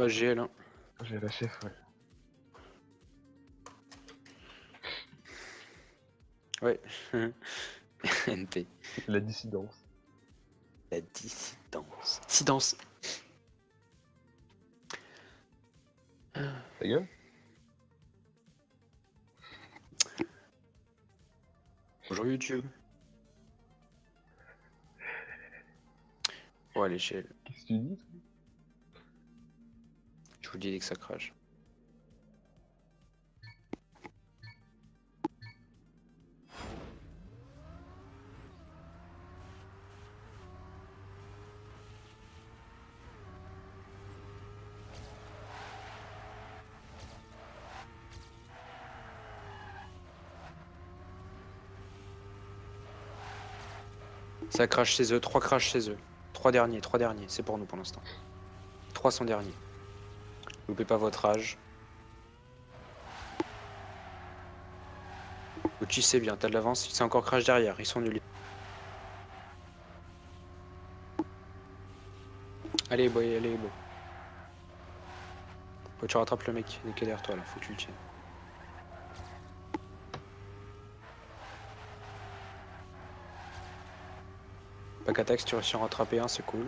Bah GL hein. J'ai la chef, ouais. Ouais. NP. La dissidence. La dissidence. Sidence. Ta gueule Bonjour YouTube. Oh à l'échelle. Qu'est-ce que tu dis Je vous dis que ça crache. Ça crache chez eux, trois crash chez eux. Trois derniers, trois derniers, c'est pour nous pour l'instant. Trois sont derniers. Loupez pas votre âge. Uchi c'est bien, t'as de l'avance, c'est encore crash derrière, ils sont nuls. Allez boy, allez boy. Faut que tu rattrapes le mec, il est derrière toi là, faut que tu le tiennes. Pack attack, si tu réussis à en rattraper un, c'est cool.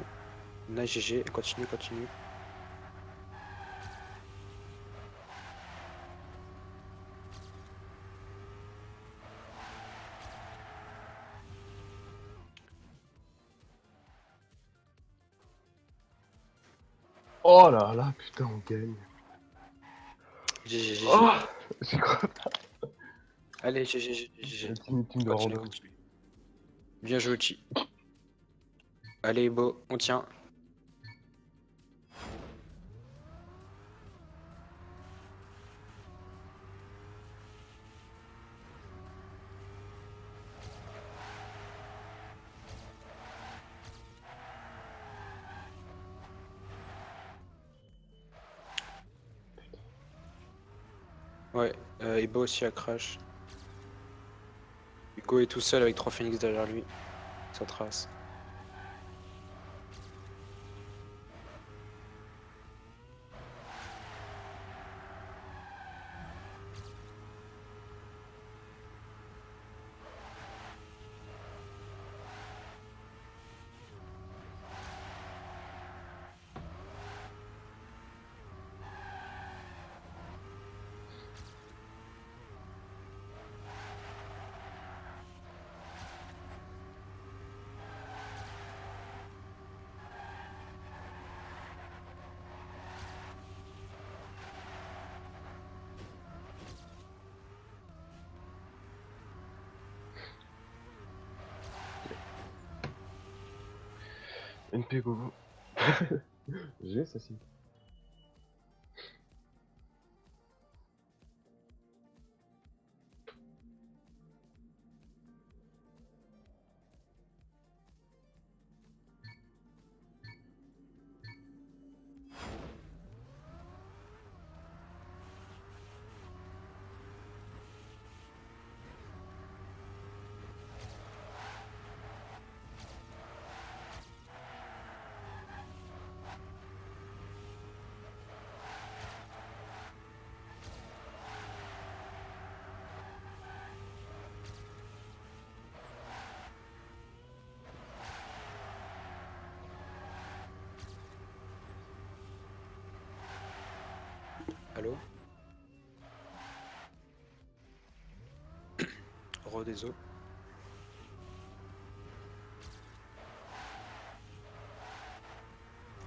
Nice GG, continue, continue. Oh là là, putain, on gagne. GG. Oh J'ai Allez, GG, team, team de Continue, random. continue. Bien joué, Uchi. Allez, beau, on tient. Aussi à crash. Hugo est tout seul avec trois phoenix derrière lui. Ça trace. NP gogo. J'ai ça si.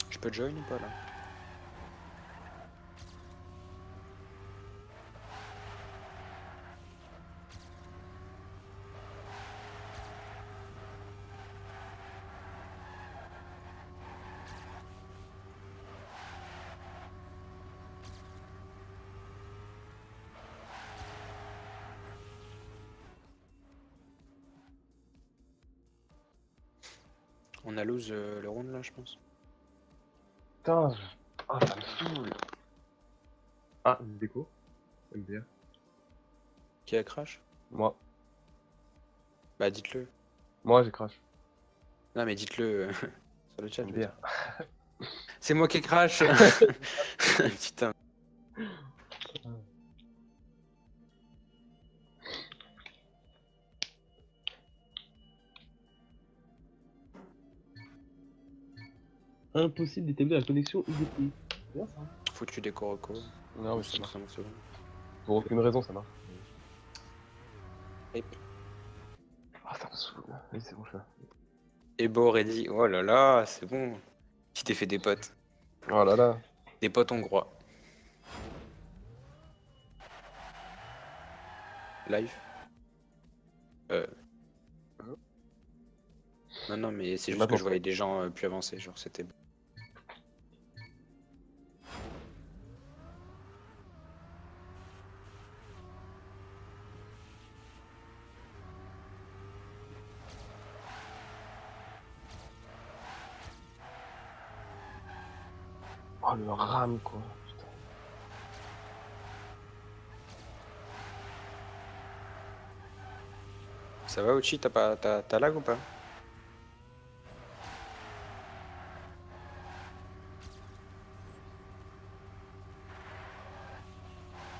Je peux join ou pas là? On a lose euh, le round là je pense. Putain, je- ah, ça me saoule. Ah, une déco MBA. Qui a crash Moi. Bah dites-le. Moi, j'ai crash. Non mais dites-le euh, sur le chat. C'est moi qui crache Putain. Impossible d'établir la connexion. C'est bien ça. Faut que tu décores au Non, mais ça marche. Pour aucune raison, ça marche. Ah, ça me saoule. Oui, c'est bon, je Et bon, Reddy, oh là là, c'est bon. Tu t'es fait des potes. Oh là là. Des potes hongrois. Live Euh. Non, non, mais c'est juste que je voyais des gens euh, plus avancés, genre c'était rame quoi. Putain. Ça va Uchi, t'as pas t'as lag ou pas?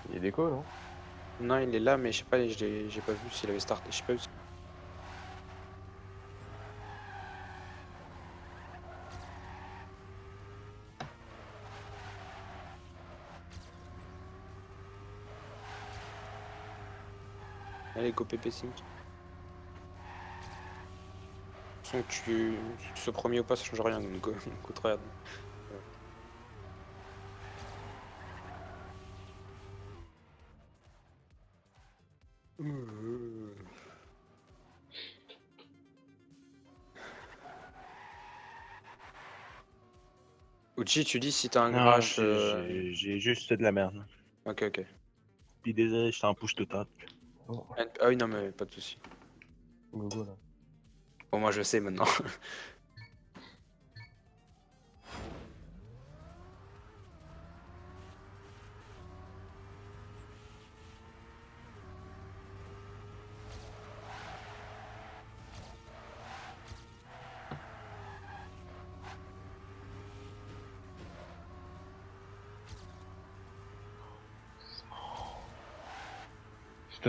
Il est déco non? Non il est là mais je sais pas j'ai pas vu s'il avait starté, je sais pas vu. Allez, go PP5. Son tu, tu sois premier ou pas, ça change rien, donc go, go tryhard. Uchi, tu dis si t'as un. Euh, j'ai juste de la merde. Ok, ok. Puis désolé, j'étais en push total. Ah oui, non, mais pas de soucis. Bon, moi je sais maintenant.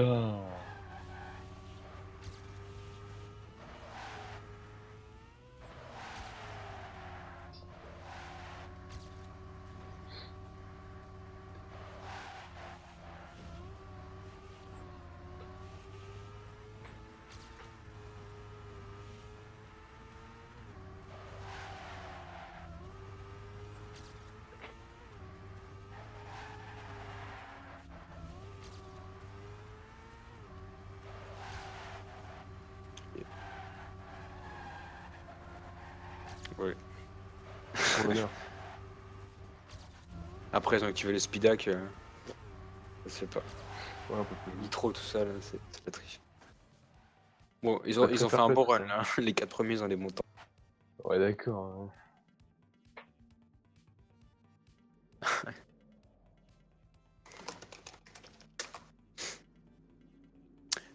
Putain. Ouais. Après, ils ont activé le speedac. Euh... Je sais pas. Ouais, un peu plus. Nitro, tout ça, c'est la triche. Bon, ils ont, ils ont fait un bon run, là. Les 4 premiers, ils ont des montants. Ouais, d'accord.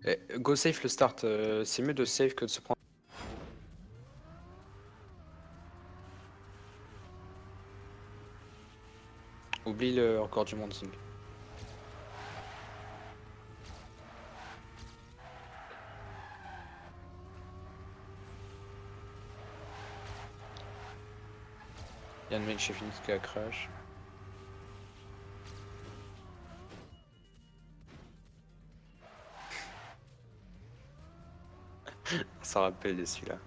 Eh, go safe le start, euh, c'est mieux de safe que de se prendre. Oublie le record du monde, Sing. Y'a un mec chez Phoenix qui a crash. Ça rappelle celui-là.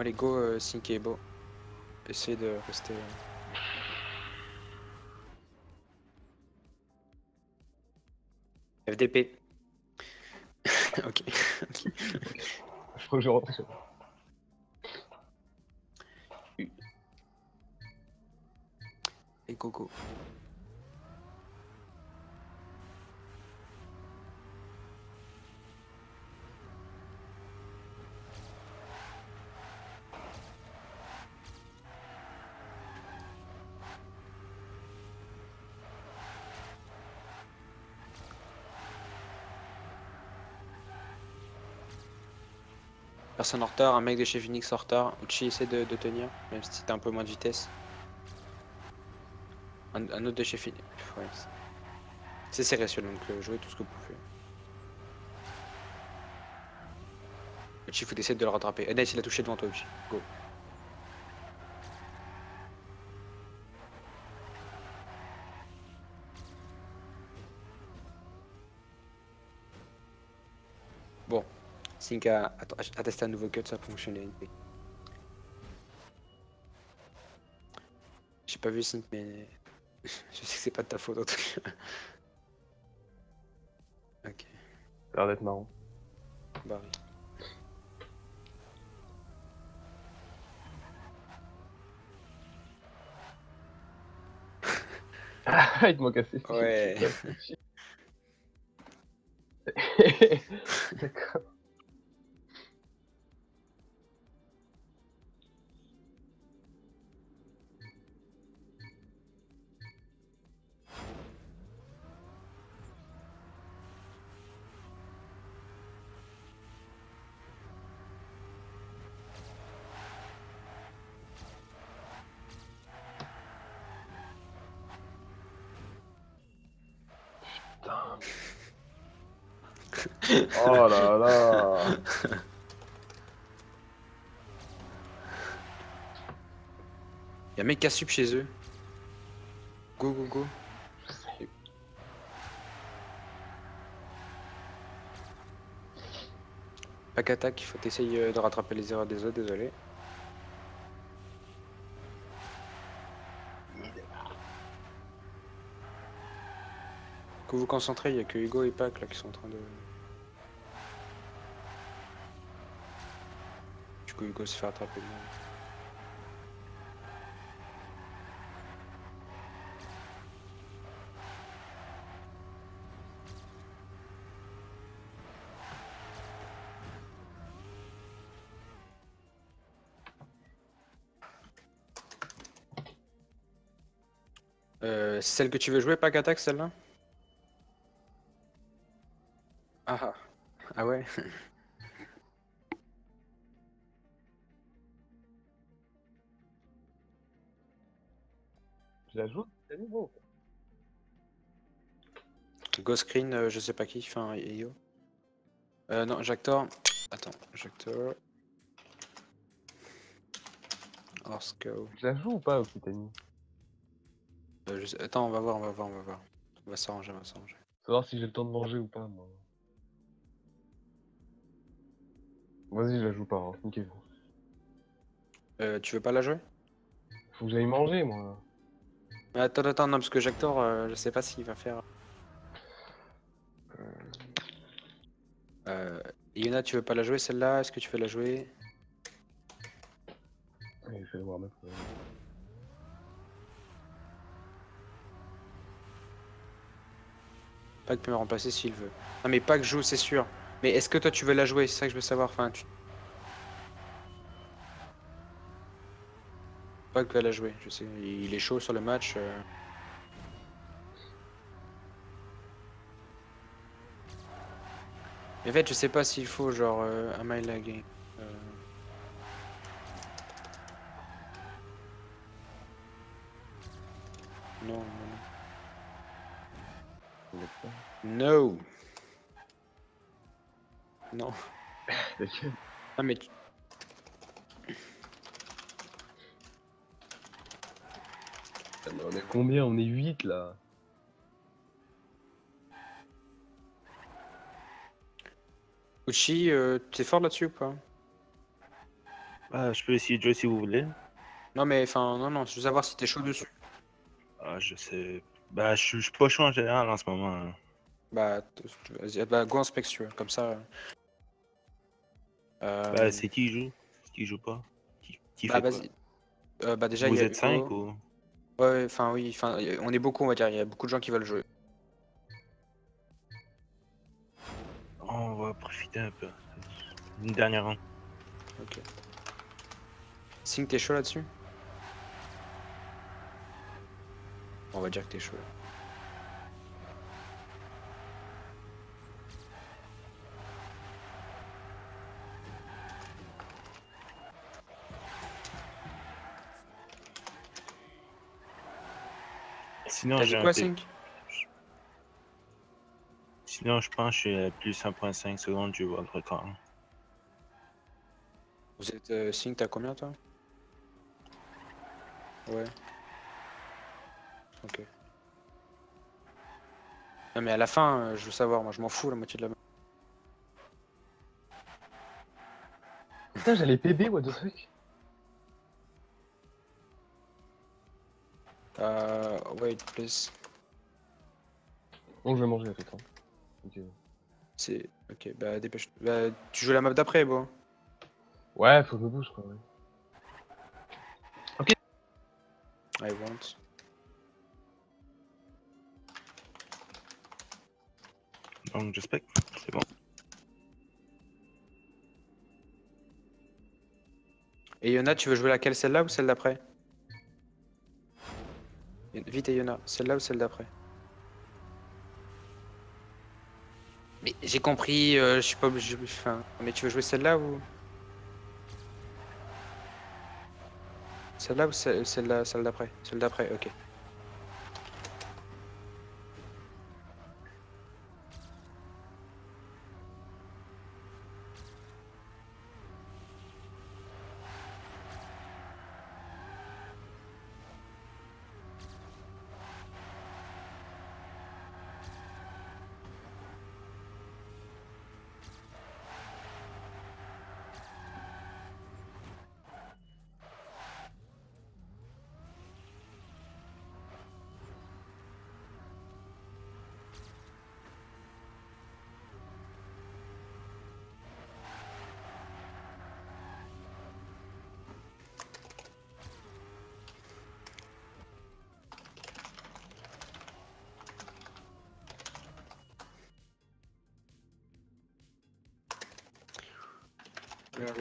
Allez, go, euh, beau. Essayez de rester. Euh, FDP. ok. Je crois que je rentre. Et Coco. En retard, un mec de chez Phoenix en retard. Uchi essaie de, tenir, même si t'as un peu moins de vitesse. Un, autre de chez Phoenix. Ouais. C'est serré sur donc euh, jouez tout ce que vous pouvez. Uchi, faut essayer de le rattraper. Eh, nice, il a touché devant toi, Uchi. Go. Sync a, testé un nouveau cut, ça a fonctionné. J'ai pas vu Sync, mais je sais que c'est pas de ta faute en tout cas. ok. Ça a l'air d'être marrant. Bah oui. ah, il te manque assez. Ouais. D'accord. Oh là là Y'a un mec qui chez eux. Go go go. Pas qu'attaque, il faut essayer de rattraper les erreurs des autres, désolé. Que vous concentrez, il n'y a que Hugo et Pac là qui sont en train de. Attraper. Euh, celle que tu veux jouer, Pac Attack, celle-là? Ah, ah ah. ouais? nouveau. Ghost Screen, euh, je sais pas qui, enfin Yo. Euh, non, Jactor. Attends, Jactor. Orsco. Je la joue ou pas au Kitani euh, Attends, on va voir, on va voir, on va voir. On va s'arranger, on va s'arranger. Savoir si j'ai le temps de manger ou pas, moi. Vas-y, je la joue pas, hein. ok. Euh, tu veux pas la jouer? Faut que j'aille manger, moi. Attends, attends, non, parce que Jactor, euh, je sais pas s'il va faire. Euh... Yuna, tu veux pas la jouer celle-là? Est-ce que tu veux la jouer? Allez, je vais voir. Pac peut me remplacer s'il veut. Non mais Pac joue, c'est sûr. Mais est-ce que toi tu veux la jouer? C'est ça que je veux savoir. Enfin, tu... Pas que va la jouer, je sais. Il est chaud sur le match. Euh. Mais en fait, je sais pas s'il faut genre euh, un mile lagging. Euh... Non, non, non. No. Non. ah mais... on combien On est 8 là. Uchi, euh, t'es fort là-dessus ou pas? Bah, je peux essayer de jouer si vous voulez. Non mais enfin, non, non, je veux savoir si t'es chaud dessus. Ah, je sais. Bah, je suis pas chaud en général en ce moment. Hein. Bah, vas-y, bah, go inspect tu veux, comme ça. Euh... Bah, c'est qui joue? Qui joue pas? Qui, qui bah, vas-y. Euh, bah, déjà, Vous il y a êtes 5 ou? Ouais, enfin, oui, enfin, on est beaucoup, on va dire, il y a beaucoup de gens qui veulent jouer. On va profiter un peu. Une dernière ronde. Ok. Sing, t'es chaud là-dessus? On va dire que t'es chaud. Sinon, j'ai quoi, Sing Sinon, je pense que je suis à plus 1.5 secondes du world record. Vous êtes euh, Sing, t'as combien toi? Ouais. Ok. Non mais à la fin, euh, je veux savoir, moi je m'en fous la moitié de la Putain, j'allais PB, what the fuck? Wait, please. Bon, je vais manger avec toi. Ok. C'est. Ok, bah dépêche. Bah, tu joues la map d'après, bon. Ouais, faut que je me bouge quoi. Ouais. Ok. I want. Donc, j'espère. C'est bon. Et Yona, tu veux jouer laquelle Celle-là ou celle d'après? Vite, Yona, celle-là ou celle d'après Mais j'ai compris, euh, je suis pas obligé. Mais tu veux jouer celle-là ou? Celle-là ou celle-là, celle d'après? Celle d'après, ok.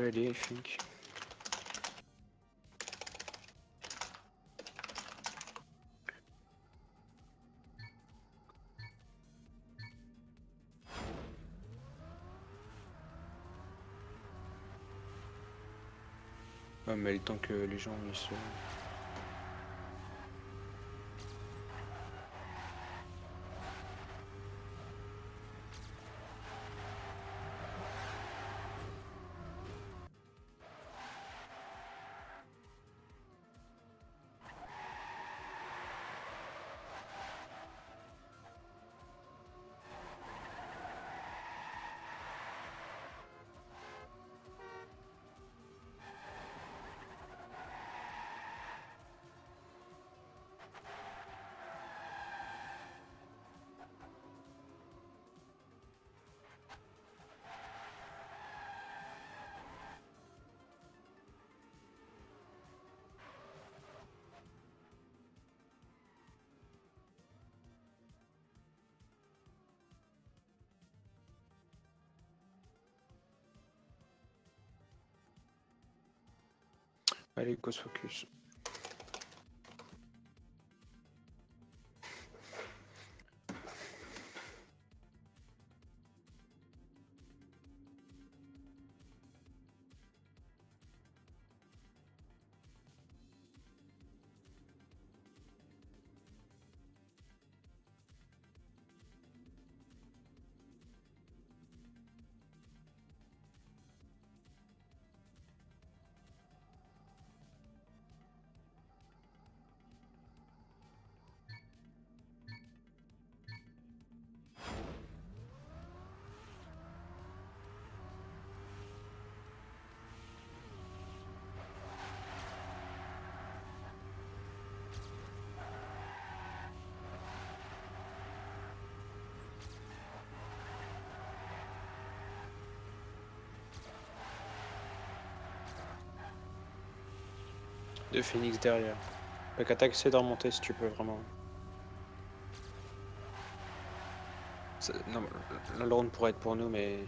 We're ready, I think. Ah, mais le temps que les gens ils se... very good focus De Phoenix derrière. Pack attaque, essaie de remonter si tu peux vraiment. Non, la ronde pourrait être pour nous, mais.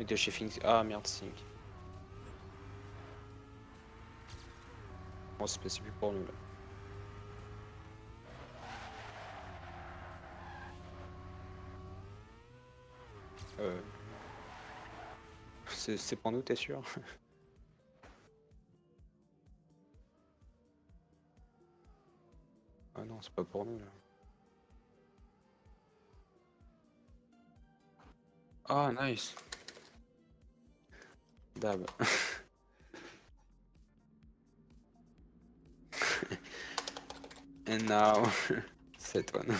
Et de chez Phoenix. Ah merde, Sync. Bon, c'est plus pour nous là. C'est pour nous, t'es sûr? Ah non, c'est pas pour nous là. Ah, nice. Dab. And now, cette one.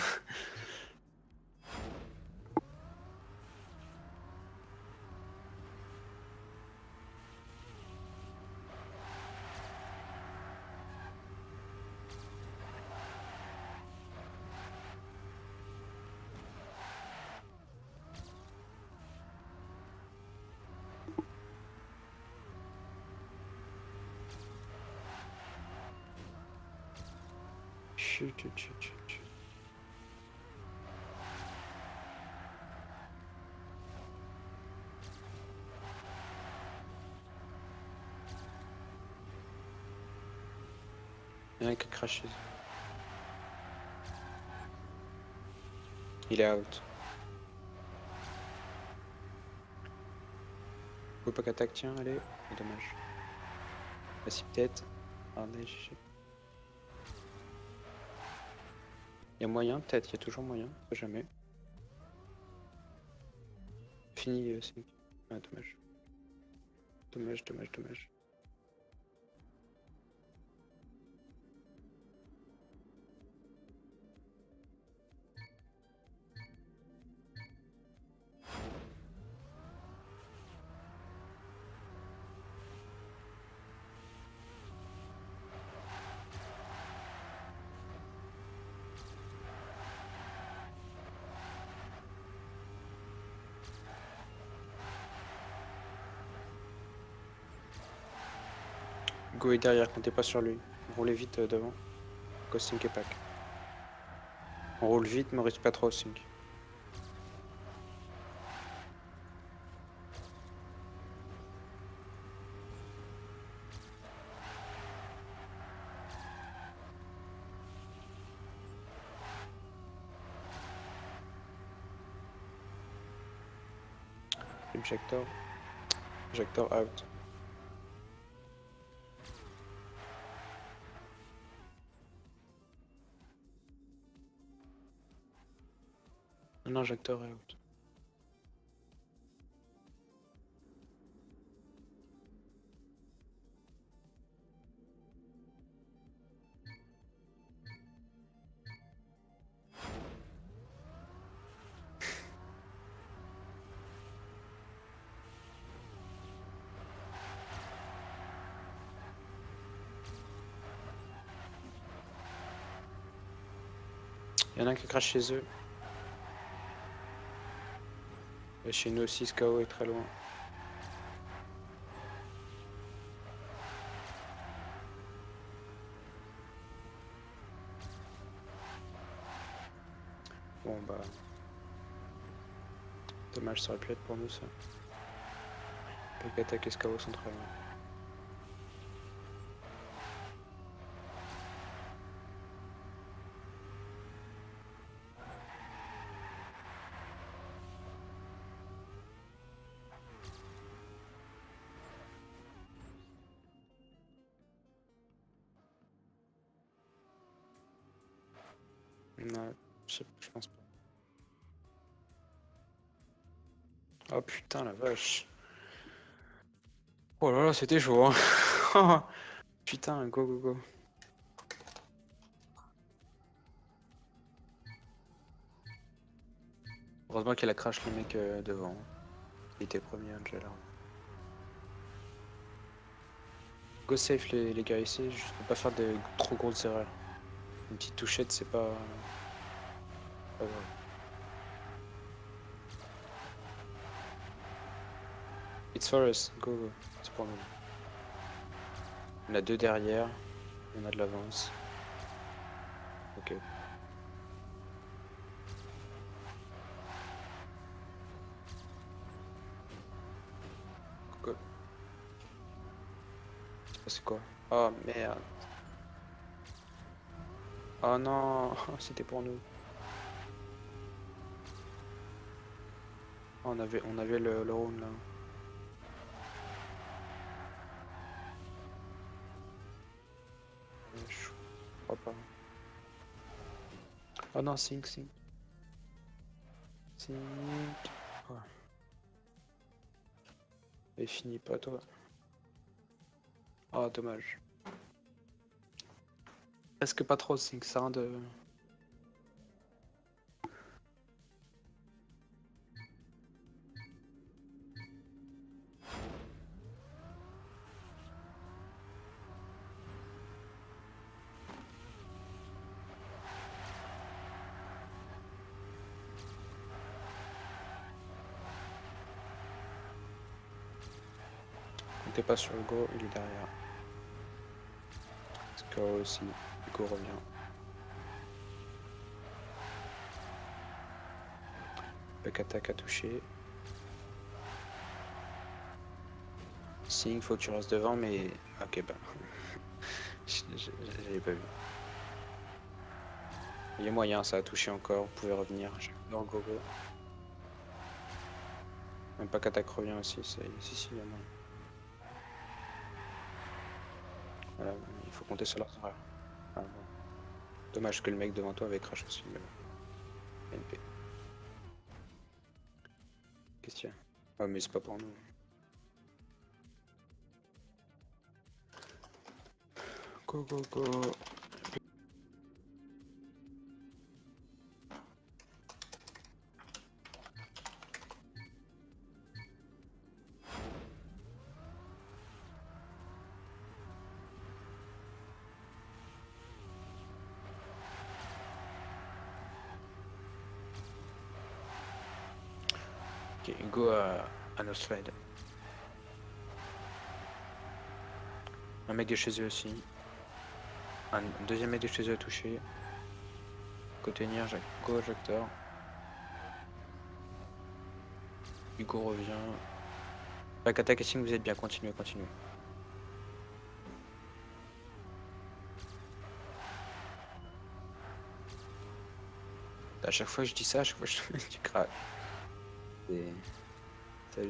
Chut. Il y a qui. Il est out. Faut pas qu'attaque, tiens, allez. Dommage. Vas-y, peut-être. Il y a moyen, peut-être, il y a toujours moyen, jamais. Fini, euh, Ah, dommage. Dommage, dommage, dommage. Est derrière, comptez pas sur lui. Roulez vite euh, devant. Sync et pack. On roule vite, risque pas trop sync. Injector. Injector out. Injecteur est out. Il y en a qui crache chez eux. Et chez nous aussi, ce KO est très loin. Bon bah... Dommage, ça aurait pu être pour nous ça. Peck et SKO sont très loin. Je, pense pas. Oh putain la vache. Oh là là, c'était chaud. Hein. putain, go go go. Heureusement qu'elle a crash le mec euh, devant. Il était premier Angela. Go safe les, les gars ici, juste pour pas faire de trop grosses erreurs. Une petite touchette, c'est pas... grave. It's for us, go, go. C'est pour nous. On a deux derrière, on a de l'avance. Ok. C'est quoi? Oh merde. Oh non, c'était pour nous. On avait, on avait le, le round là. Oh non, Sync, Sync. Sync. Ouais. Et fini pas toi. Oh dommage. Est-ce que pas trop Sync, ça de... pas sur le go, il est derrière. Score aussi, go revient. Back attack à toucher. Sing, faut que tu restes devant, mais. Ok, bah. J'avais pas vu. Il y a moyen, ça a touché encore, vous pouvez revenir. Dans go go. Même pas qu'attaque revient aussi, c'est. Si, si, il y a moyen. Voilà, il faut compter sur leur ah, Dommage que le mec devant toi avait crash aussi. Mais... NP. Qu'est-ce qu'il y a? Ah mais c'est pas pour nous. Go go go go à, à nos slide. Un mec de chez eux aussi. Un deuxième mec de chez eux a touché. Côté tenir, go Jactor. Hugo revient. Back attack et vous êtes bien, continuez, continuez. À chaque fois que je dis ça, à chaque fois je tu craques.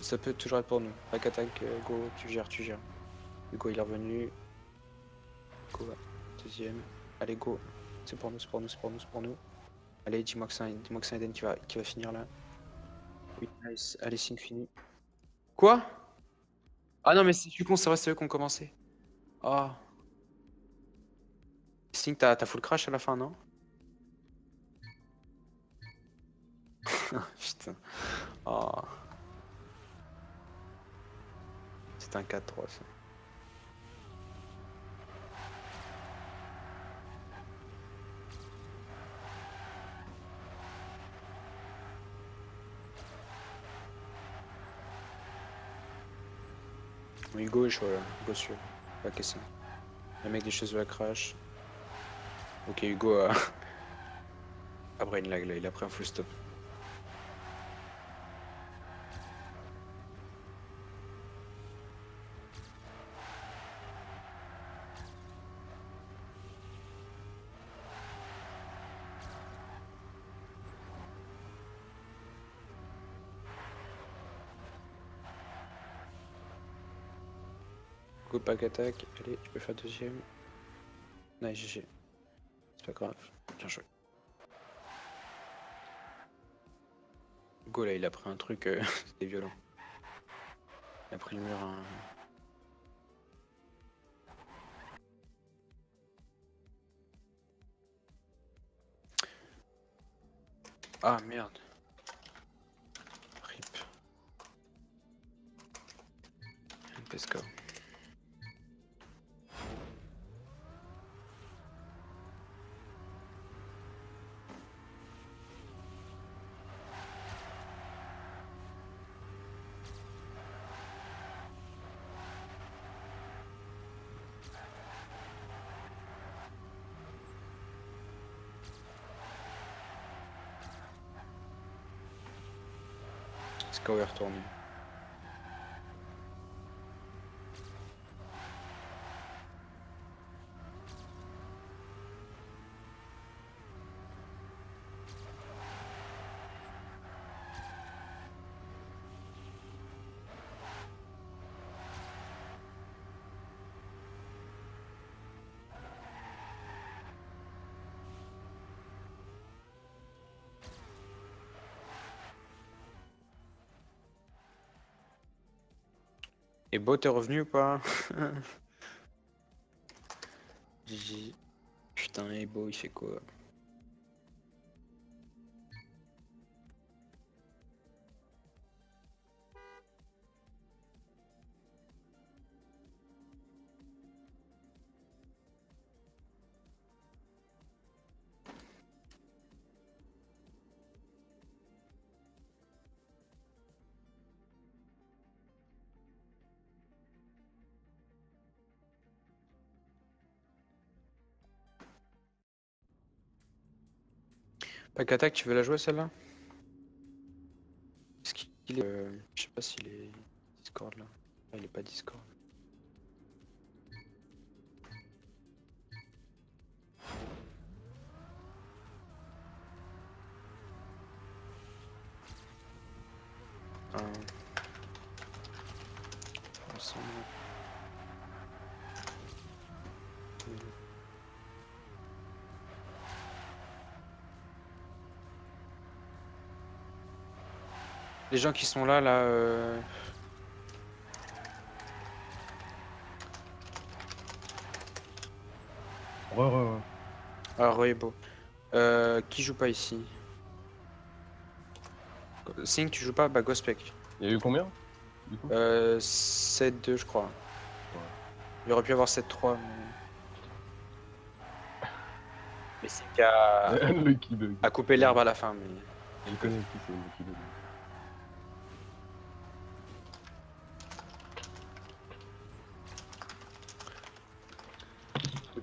Ça peut toujours être pour nous. Attack, euh, go, tu gères, tu gères. Go, il est revenu. Go, deuxième. Allez, go. C'est pour nous, c'est pour nous, c'est pour nous, c'est pour nous. Allez, dis-moi que c'est un, que c'est Eden qui va, qui va finir là. Oui, nice. Allez, signe fini. Quoi? Ah non, mais c'est du con, c'est vrai, c'est eux qui ont commencé. Ah. Oh. Signe, t'as full crash à la fin, non? Putain. Oh. C'est un 4-3 ça. Hugo est chaud là, Hugo sûr. Pas question. Le mec des choses à crash. Ok Hugo a... a brain lag là, il a pris un full stop. Attaque. Allez, tu peux faire deuxième. Nice, GG. C'est pas grave. Bien joué. Go là, il a pris un truc, euh, c'était violent. Il a pris le mur. Hein. Ah merde. Rip. Pesco. Scout est retourné. Et t'es revenu ou pas. Putain, Beau, il fait quoi? Pack attack, tu veux la jouer celle-là? Est-ce qu'il est. Euh, je sais pas s'il est Discord là. Ah, il est pas Discord. Les gens qui sont là, là. Euh... Ouais, ouais, ouais. Ah, ouais, beau. Euh, qui joue pas ici? Sing, tu joues pas? Bah, Gospec. Il y a eu combien du coup? Euh, 7-2, je crois. Ouais. Il aurait pu avoir 7-3, mais. Mais c'est qu'à. à couper l'herbe à la fin, mais. Je connais qui c'est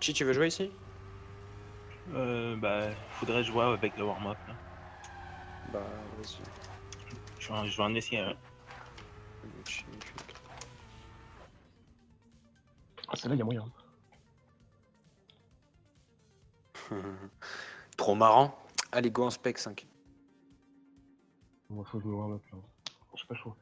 Bug. tu veux jouer ici? Euh, bah, faudrait jouer avec le warm-up. Bah, vas-y. Je vais, je vais en essayer un. Ah, celle-là, y'a moyen. Trop marrant. Allez, go en spec 5. Moi, faut que je me warm-up là. J'ai pas chaud.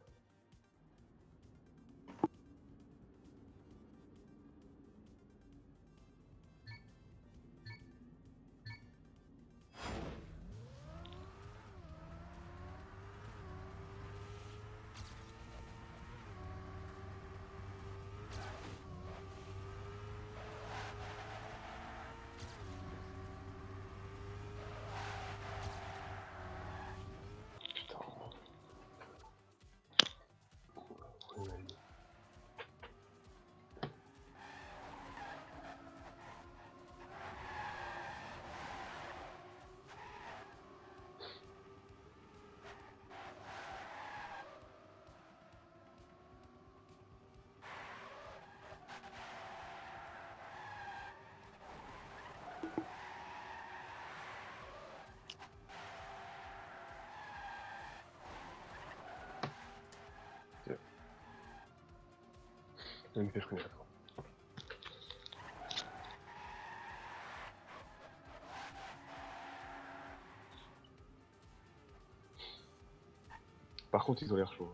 Par contre, ils ont l'air chauds.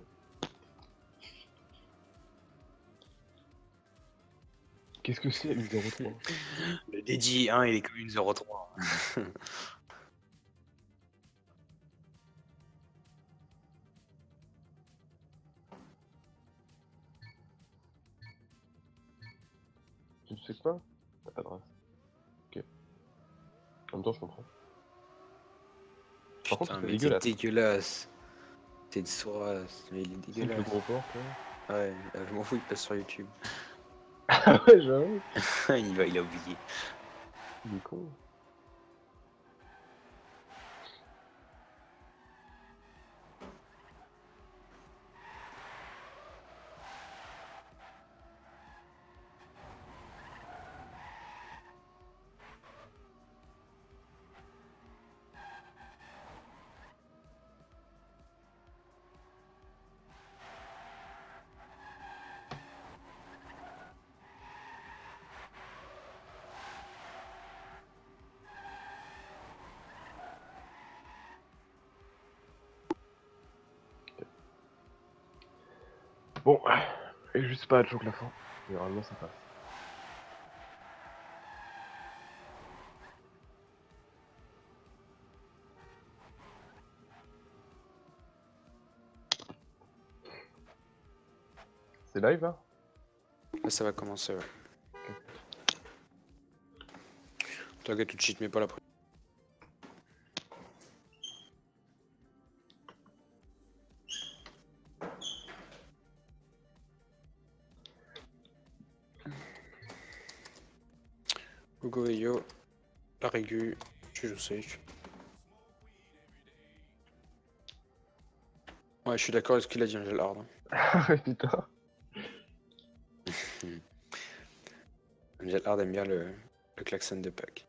Qu'est-ce que c'est, une 03 Le DJ 1, il est comme une 03. Contre, c'est dégueulasse. dégueulasse. C'est une sourasse, mais il est dégueulasse. le gros porc, quoi. Ouais, euh, je m'en fous, il passe sur YouTube. ah ouais, j'avoue. il, va, il a oublié. Il est con. Et juste pas à choc la fin. Normalement ça passe. C'est live là? Là, ça va commencer, ouais. T'inquiète, tout de suite, mais pas la première. Régu, tu joues safe. Ouais, je suis d'accord avec ce qu'il a dit, Angel Hard. ouais, putain. Angel Hard aime bien le, le klaxon de Puck.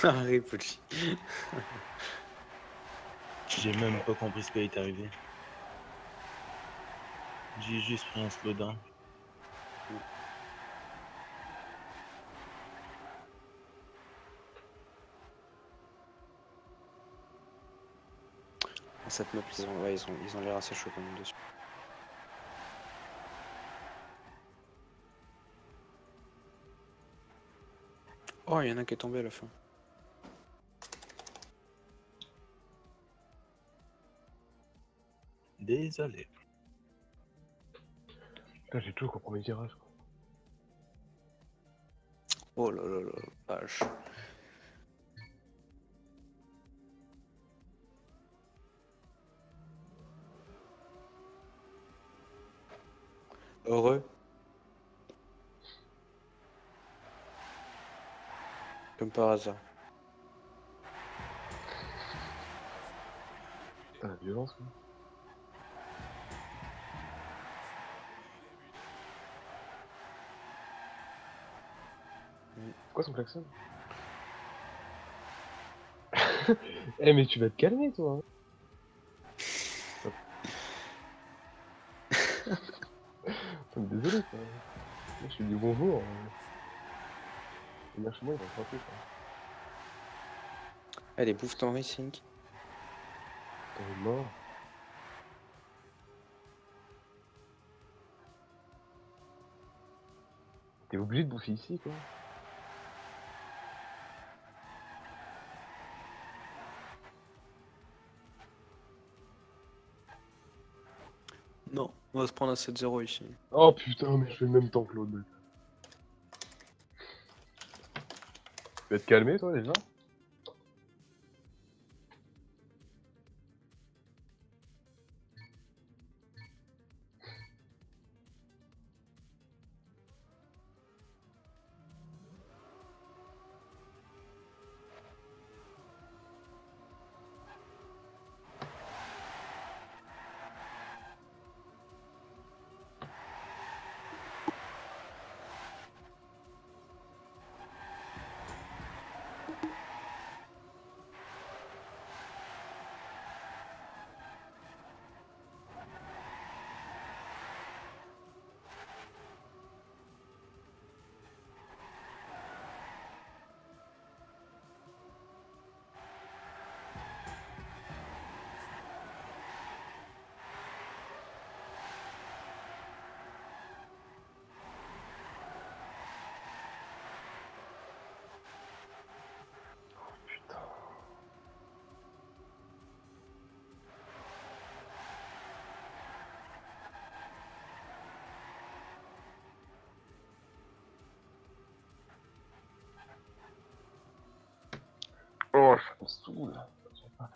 Arrête, Pucci. J'ai même pas compris ce qui est arrivé. J'ai juste pris un slowdown. Cette map, ils ont, ouais, ils ont, ils ont l'air assez chauds quand même dessus. Oh, il y en a un qui est tombé à la fin. Désolé. Putain, j'ai toujours qu'au premier tirage. quoi. Oh là là là, vache. Heureux. Comme par hasard. Putain, la violence, quoi. C'est quoi son klaxon Eh mais tu vas te calmer toi hein. Désolé quoi. Moi, je lui dis bonjour. euh. Il vient chez moi, il va me frapper quoi. Allez, bouffe ton racing. T'en es mort. T'es obligé de bouffer ici quoi. On va se prendre un 7-0 ici. Oh putain, mais je fais le même temps que l'autre. Tu vas te calmer toi déjà? Ça me saoule. Pas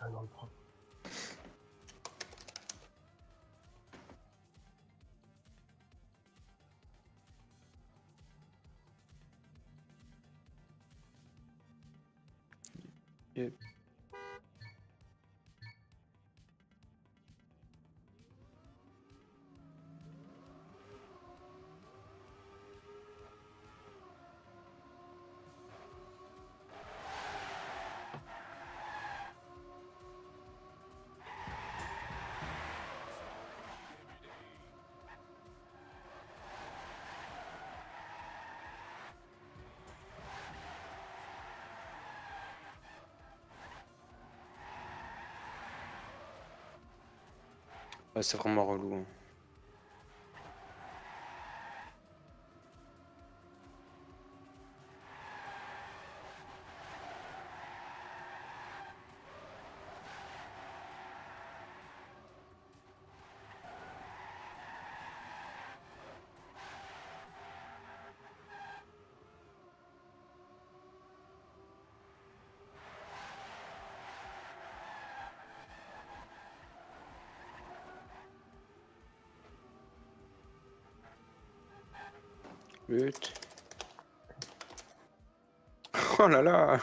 C'est vraiment relou. Oh là là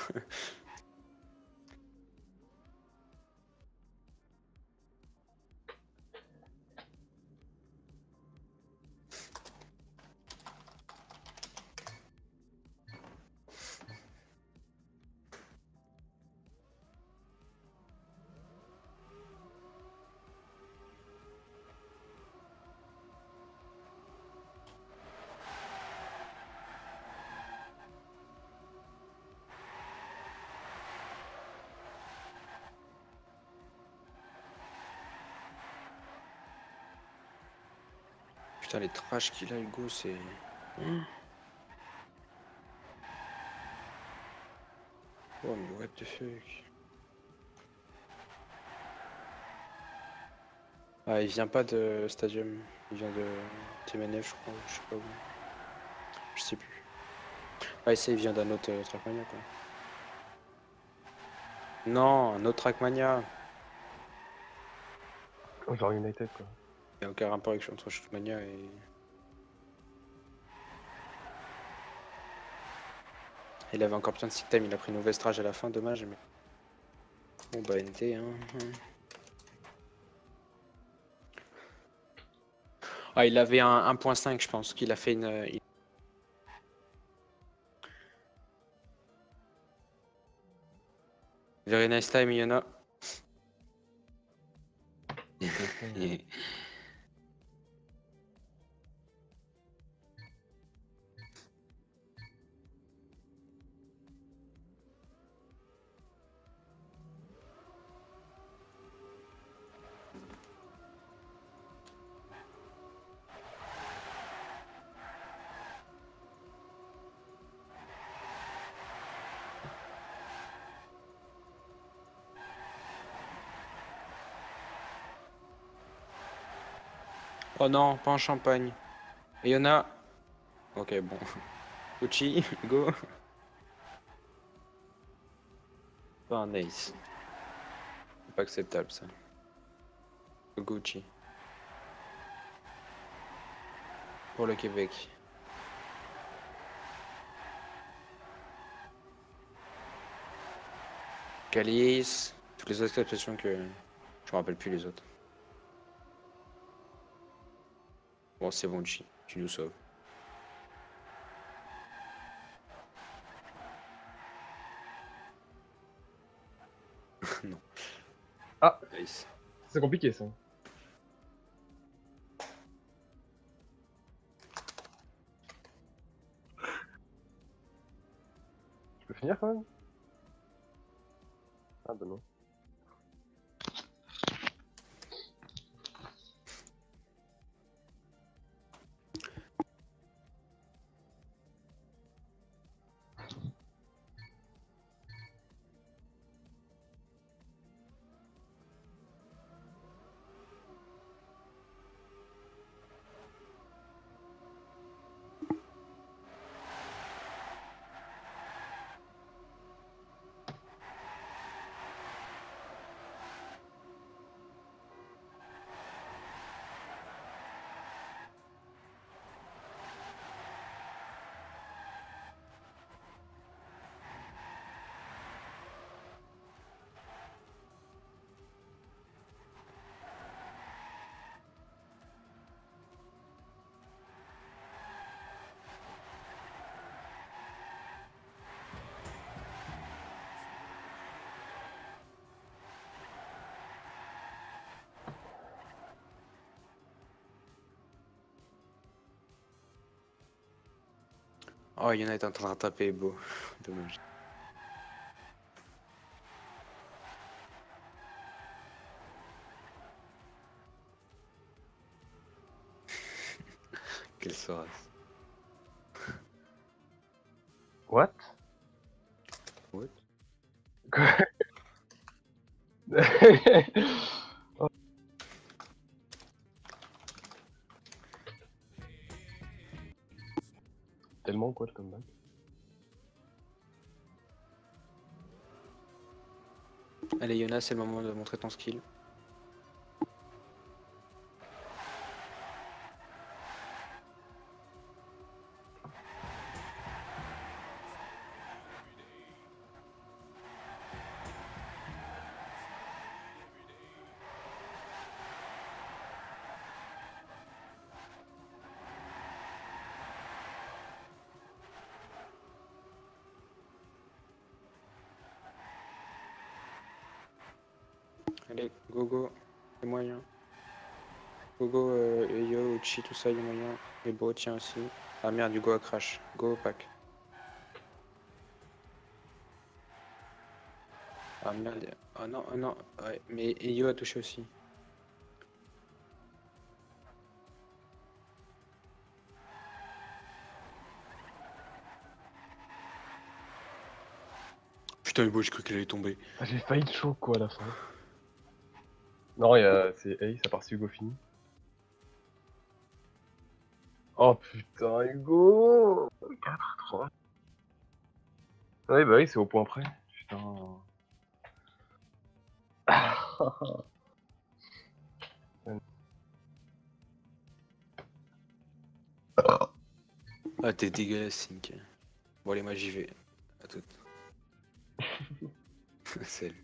Les trash qu'il a, Hugo, c'est. Oh, mais what the fuck. Ah, il vient pas de Stadium, il vient de TMNF, je crois, je sais pas où. Je sais plus. Ah, ça, il vient d'un autre euh, Trackmania, quoi. Non, un autre Trackmania. Genre United quoi. Il n'y a aucun rapport avec entre Shootmania et. Il avait encore besoin de sick time, il a pris une mauvaise rage à la fin, dommage, mais. Bon bah NT hein. hein. Ah il avait un 1.5 je pense qu'il a fait une. il- Very nice time Yona. Oh non, pas en champagne. Et y en a. Ok, bon. Gucci, go. Pas un ace. C'est pas acceptable ça. Gucci. Pour le Québec. Calice. Toutes les autres expressions que. Je me rappelle plus les autres. Bon, c'est bon, Chi. Tu nous sauves. non. Ah. Nice. C'est compliqué ça. Je peux finir quand même? Ah bah non. Oh, Yona est en train de rattraper Beau. Dommage. C'est le moment de montrer ton skill. Allez, go go, les moyens. Go go, euh, Yo, Uchi, tout ça, il y a moyen. Et Beau, tiens aussi. Ah merde, du go à crash. Go pack. Ah merde. Ah non, ah non. Ouais, mais Yo a touché aussi. Putain, Hugo, j'ai cru qu'elle allait tomber. Ah, J'ai failli te choc quoi à la fin. Non, y a... c'est Ace, à part si Hugo fini. Oh putain, Hugo 4-3. Ouais, bah oui, c'est au point près. Putain. Ah, t'es dégueulasse, Sink. Bon, allez, moi j'y vais. À toute. Salut.